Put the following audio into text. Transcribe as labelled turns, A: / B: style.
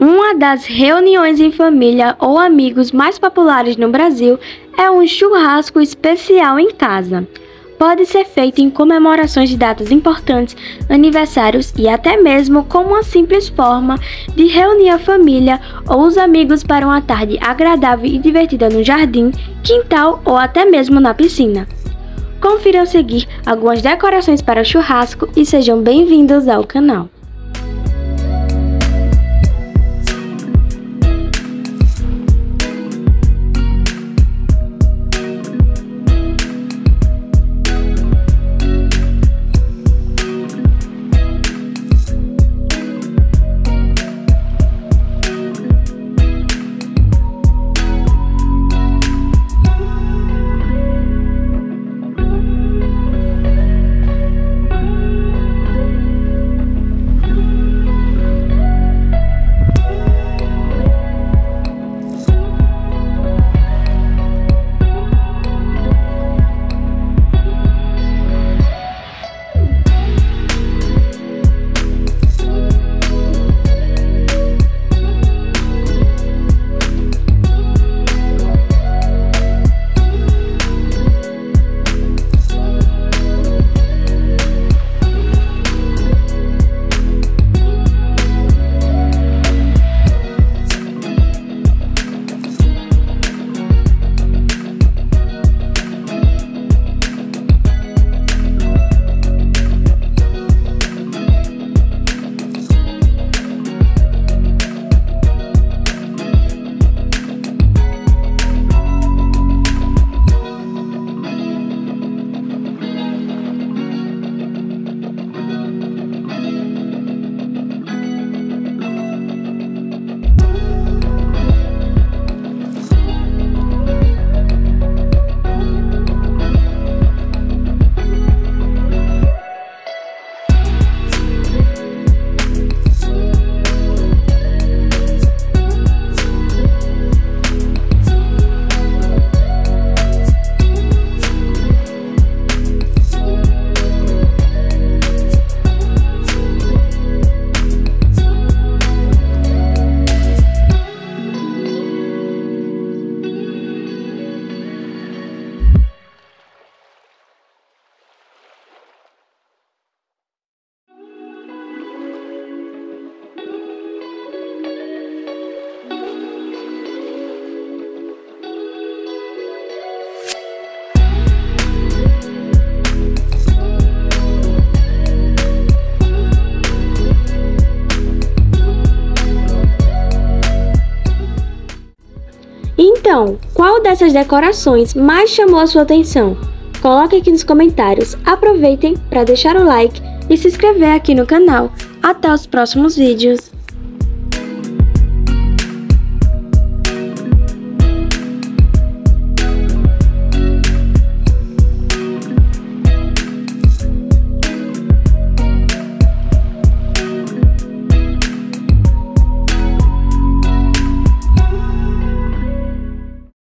A: Uma das reuniões em família ou amigos mais populares no Brasil é um churrasco especial em casa. Pode ser feito em comemorações de datas importantes, aniversários e até mesmo como uma simples forma de reunir a família ou os amigos para uma tarde agradável e divertida no jardim, quintal ou até mesmo na piscina. Confira a seguir algumas decorações para o churrasco e sejam bem-vindos ao canal. Então, qual dessas decorações mais chamou a sua atenção? Coloque aqui nos comentários. Aproveitem para deixar o like e se inscrever aqui no canal. Até os próximos vídeos!